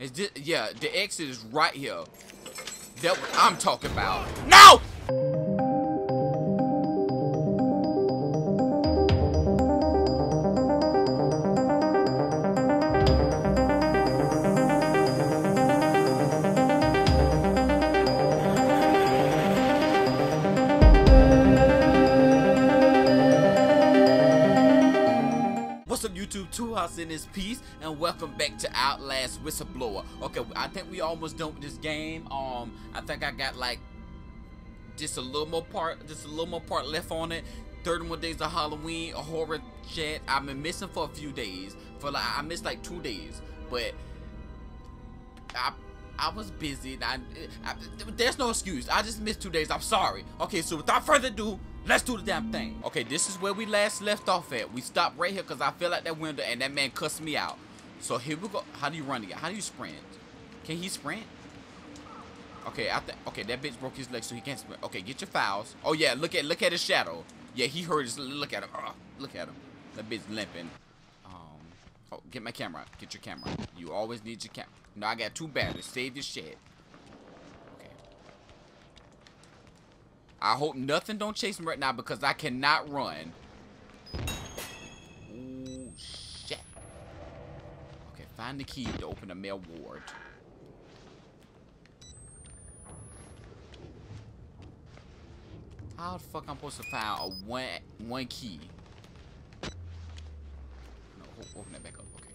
Yeah, the exit is right here. That I'm talking about. No! YouTube, Two in this piece, and welcome back to Outlast Whistleblower. Okay, I think we almost done with this game. Um, I think I got like just a little more part, just a little more part left on it. 30 more days of Halloween, a horror chat. I've been missing for a few days. For like, I missed like two days, but I I was busy. I, I, there's no excuse. I just missed two days. I'm sorry. Okay, so without further ado, let's do the damn thing. Okay, this is where we last left off at. We stopped right here because I fell out that window and that man cussed me out. So here we go. How do you run again? How do you sprint? Can he sprint? Okay, I think. Okay, that bitch broke his leg, so he can't sprint. Okay, get your files. Oh yeah, look at look at his shadow. Yeah, he hurt his. Look at him. Look at him. That bitch limping. Um. Oh, get my camera. Get your camera. You always need your camera. No, I got two batteries. Save your shit. I hope nothing don't chase me right now because I cannot run. Ooh, shit. Okay, find the key to open the male ward. How the fuck I'm supposed to find a one one key? No, open that back up. Okay.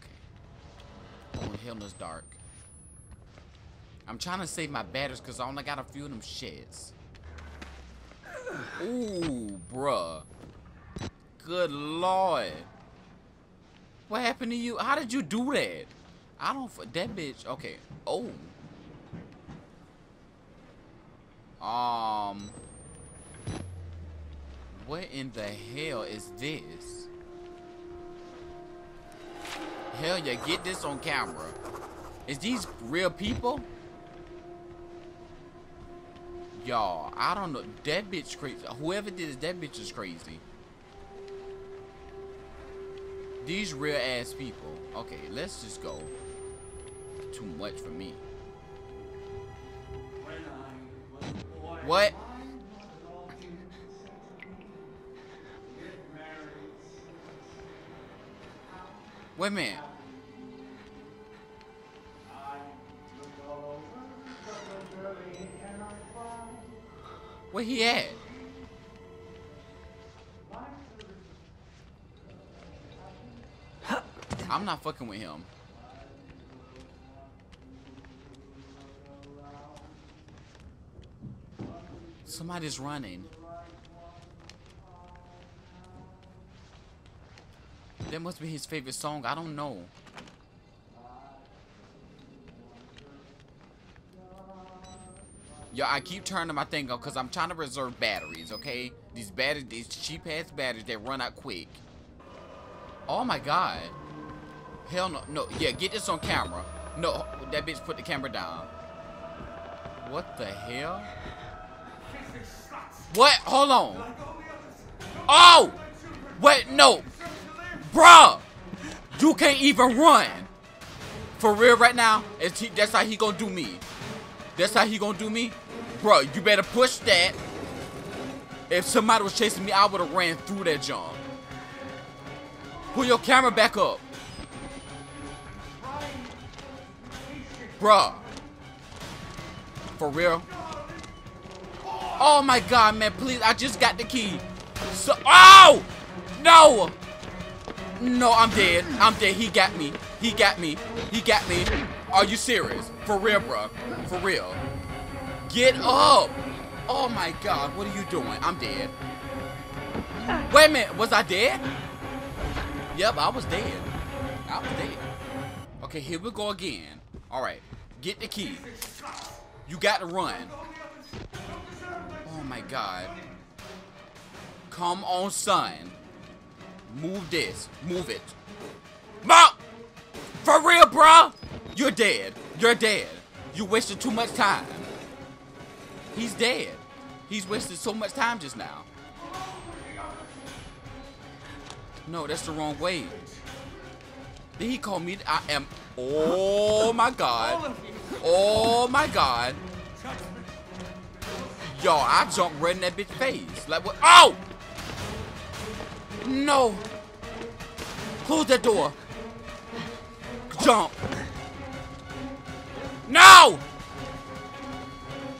Okay. Oh, hell, it's dark. I'm trying to save my batteries because I only got a few of them shits. Ooh, bruh. Good lord. What happened to you? How did you do that? I don't. That bitch. Okay. Oh. Um. What in the hell is this? Hell yeah, get this on camera. Is these real people? Y'all, I don't know. That bitch crazy. Whoever did this, that bitch is crazy. These real ass people. Okay, let's just go. Too much for me. What? Wait a minute. Where he at? I'm not fucking with him. Somebody's running. That must be his favorite song. I don't know. Yo, I keep turning my thing on because I'm trying to reserve batteries, okay? These batteries, these cheap ass batteries, they run out quick. Oh my god. Hell no. No, yeah, get this on camera. No, that bitch put the camera down. What the hell? What? Hold on. Oh! Wait, no. Bruh! You can't even run. For real right now? That's how he gonna do me. That's how he gonna do me? Bro, you better push that. If somebody was chasing me, I would have ran through that jump. Pull your camera back up. Bruh. For real? Oh my god, man, please. I just got the key. So Oh! No! No, I'm dead. I'm dead. He got me. He got me. He got me. Are you serious? For real, bro. For real. Get up! Oh my god, what are you doing? I'm dead. Wait a minute, was I dead? Yep, I was dead. I was dead. Okay, here we go again. Alright, get the key. You got to run. Oh my god. Come on, son. Move this. Move it. Ma! For real, bro? You're dead. You're dead. You wasted too much time. He's dead. He's wasted so much time just now. No, that's the wrong way. Did he call me? I am. Oh my god. Oh my god. Yo, I jumped right in that bitch face. Like what? Oh! No. Close that door. Jump. No!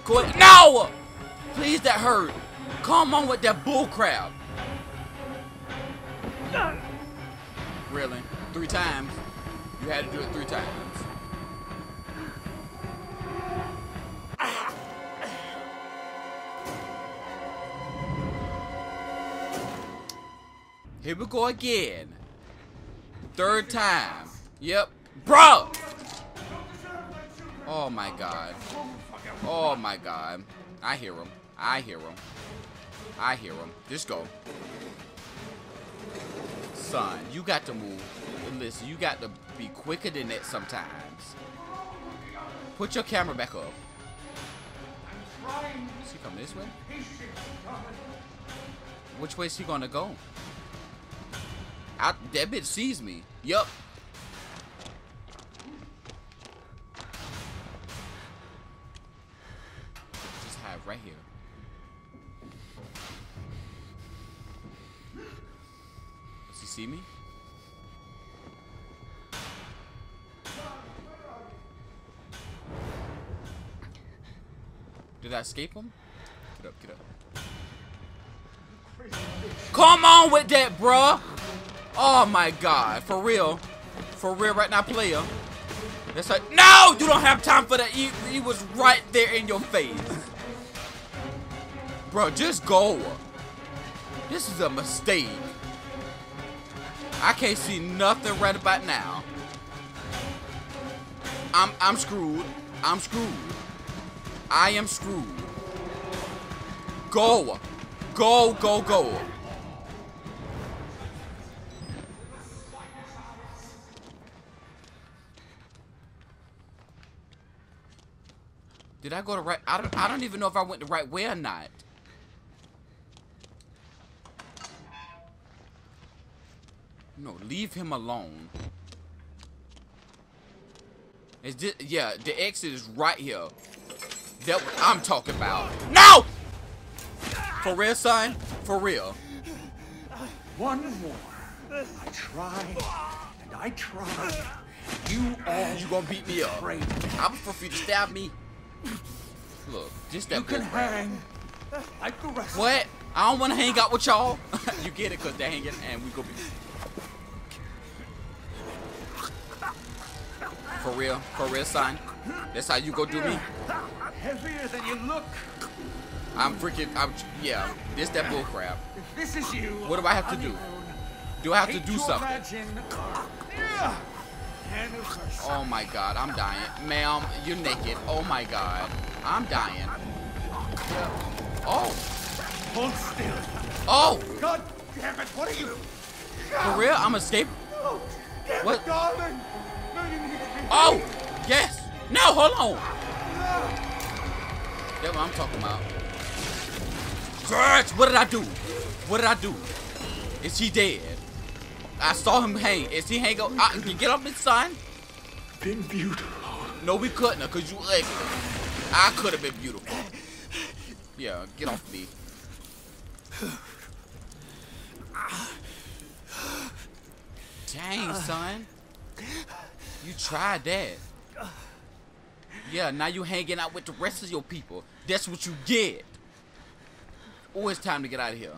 Go. No! Please, that hurt. Come on with that bullcrap. Really? Three times? You had to do it three times. Here we go again. Third time. Yep. Bro! Oh my god. Oh my god. I hear him. I hear him. I hear him. Just go. Son, you got to move. Listen, you got to be quicker than that sometimes. Put your camera back up. Is he coming this way? Which way is he gonna go? I, that bitch sees me. Yup. Escape him? Get up, get up. Come on with that, bruh! Oh my god, for real. For real right now, player. It's like, no! You don't have time for that. He, he was right there in your face. Bro, just go. This is a mistake. I can't see nothing right about now. I'm I'm screwed. I'm screwed. I am screwed. Go. Go, go, go. Did I go the right? I don't. I don't even know if I went the right way or not. No, leave him alone. Is this, yeah, the exit is right here. That what I'm talking about. No! For real, son? For real. One more. I tried, and I tried. You all You gonna beat me up? afraid. I'm for you to stab me. Look, just that You can hang like the rest. What? I don't want to hang out with y'all. you get it, cause they hanging, and we go be. For real, for real, son. That's how you go do me. I'm Heavier than you look. I'm freaking. I'm. Yeah, this that bull crap. If this is you. What do I have to do? Do I have to do something? Imagine. Yeah. And of course, Oh my god, I'm dying. Ma'am, you're naked. Oh my god. I'm dying. Oh. hold still. Oh! God damn it! What are you? For real? I'm escaping. Damn What? darling. No, you need to. Oh! Yes! No, hold on! That's what I'm talking about. Search! What did I do? What did I do? Is he dead? I saw him hang. Is he hang up? I, you get up, his son? Been beautiful. No, we couldn't have, cause you ugly. I could have been beautiful. Yeah, get off me. Dang, son. You tried that. Yeah, now you hanging out with the rest of your people. That's what you get. Oh, it's time to get out of here.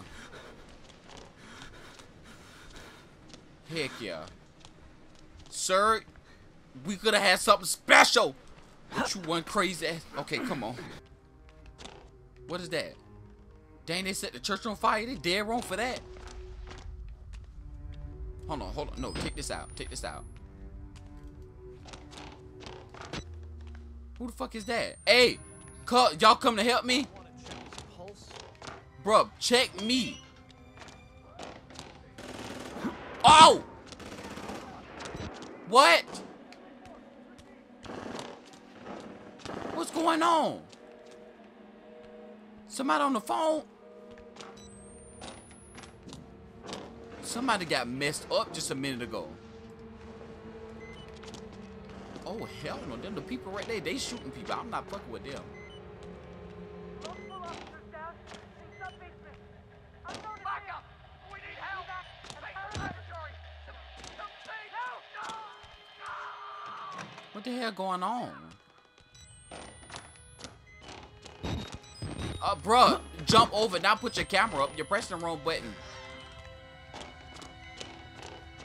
Heck yeah. Sir, we could have had something special. But you one crazy ass. Okay, come on. What is that? Dang, they set the church on fire. They dead wrong for that. Hold on, hold on. No, take this out. Take this out. Who the fuck is that? Hey, y'all come to help me? Bruh, check me. Oh! What? What's going on? Somebody on the phone? Somebody got messed up just a minute ago. Oh, hell no. Them the people right there, they shooting people. I'm not fucking with them. What the hell going on? Uh, bruh, jump over. Now put your camera up. You're pressing the wrong button.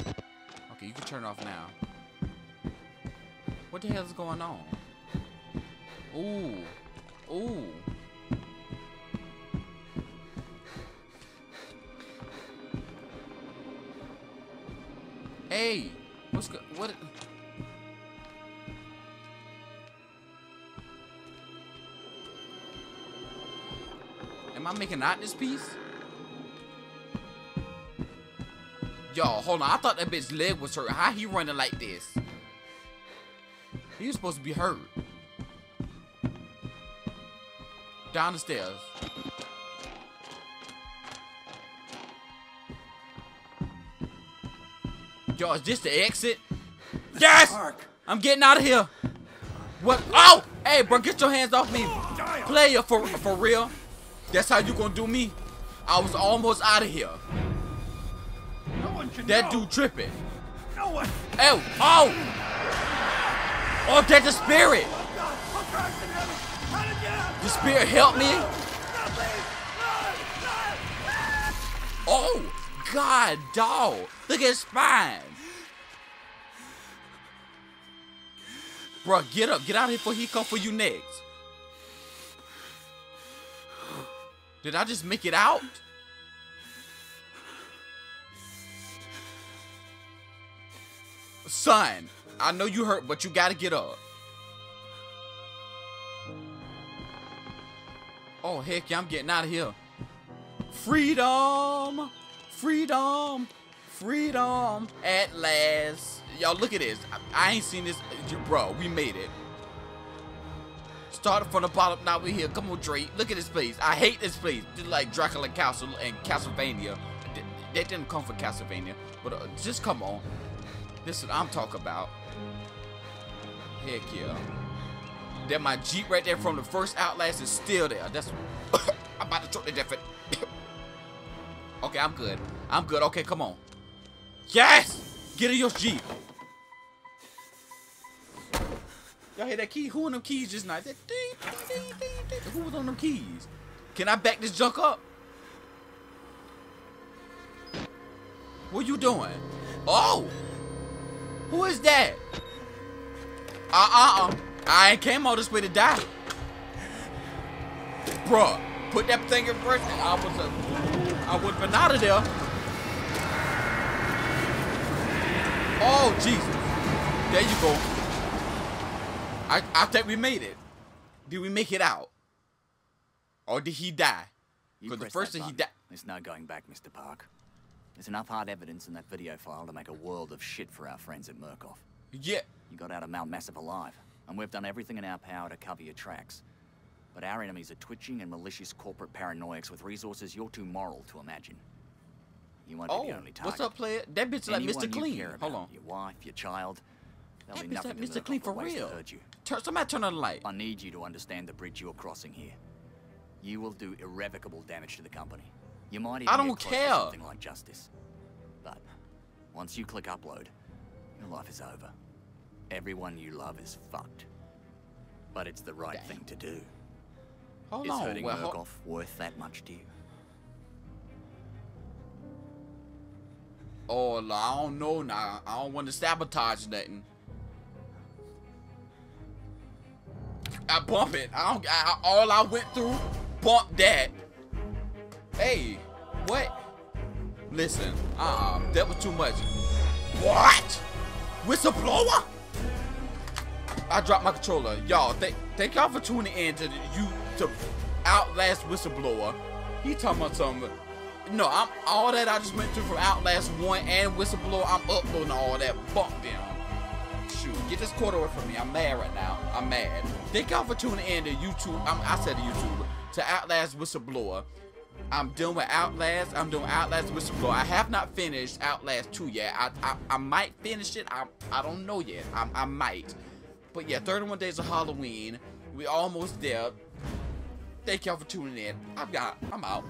Okay, you can turn off now. What the hell is going on? Ooh. Ooh. Hey, what's good? What? Am I making out this piece? Yo, hold on. I thought that bitch leg was hurt. How he running like this? He was supposed to be hurt. Down the stairs. Yo, is this the exit? Yes! Park. I'm getting out of here. What? Oh! Hey, bro, get your hands off me. Player, for, for real. That's how you gonna do me? I was almost out of here. No That know. dude tripping. No one. Oh! Oh! Oh, that's the spirit! The spirit help me? Oh! God, dog! Look at his spine! Bruh, get up. Get out of here before he come for you next. Did I just make it out? Son, I know you hurt, but you gotta get up. Oh, heck yeah, I'm getting out of here. Freedom! Freedom! Freedom at last. Y'all, look at this. I, I ain't seen this. Bro, we made it. Started from the bottom, now we're here. Come on, Drake. Look at this place. I hate this place. Just like Dracula Castle and Castlevania. Th- That didn't come from Castlevania. But uh, just come on. This is what I'm talking about. Heck yeah. That my Jeep right there from the first Outlast is still there. That's I'm about to throw the different. okay, I'm good. I'm good. Okay, come on. Yes! Get in your Jeep. Y'all hear that key? Who on them keys just now? That ding, ding, ding, ding. Who was on them keys? Can I back this junk up? What you doing? Oh! Who is that? Uh-uh-uh. I ain't came all this way to die. Bruh, put that thing in first. I was a, I would have been out of there. Oh, Jesus. There you go. I, I think we made it. Did we make it out? Or did he die? Because the first thing he died. There's no going back, Mr. Park. There's enough hard evidence in that video file to make a world of shit for our friends at Murkoff. Yeah. You got out of Mount Massive alive, and we've done everything in our power to cover your tracks. But our enemies are twitching and malicious corporate paranoiacs with resources you're too moral to imagine. You won't be Oh, the only target. what's up, player? That bitch like Mr. Clean. care Hold on. Your wife, your child. That be bitch like Mr. Clean for but ways to real. hurt you. Turn, somebody turn on the light. I need you to understand the bridge you're crossing here. You will do irrevocable damage to the company. You might even I don't care. something like justice. But once you click upload, your life is over. Everyone you love is fucked. But it's the right Damn. thing to do. Hold is on. hurting Well, Murkoff worth that much to you? Oh, I don't know now. I don't want to sabotage nothing. I bump it. I don't. I, all I went through, bump that. Hey, what? Listen, uh, that was too much. What? Whistleblower? I dropped my controller. Y'all, thank thank y'all for tuning in to the, you to Outlast Whistleblower. He talking about something. No, I'm all that I just went through from Outlast 1 and Whistleblower, I'm uploading all that. Fuck them. Shoot, get this quarter away from me. I'm mad right now. I'm mad. Thank y'all for tuning in to YouTube. I'm, I said to YouTube to Outlast Whistleblower. I'm done with Outlast. I'm doing Outlast Whistleblower. I have not finished Outlast 2 yet. I I, I might finish it. I I don't know yet. I, I might. But yeah, 31 days of Halloween. We almost there. Thank y'all for tuning in. I've got. I'm out.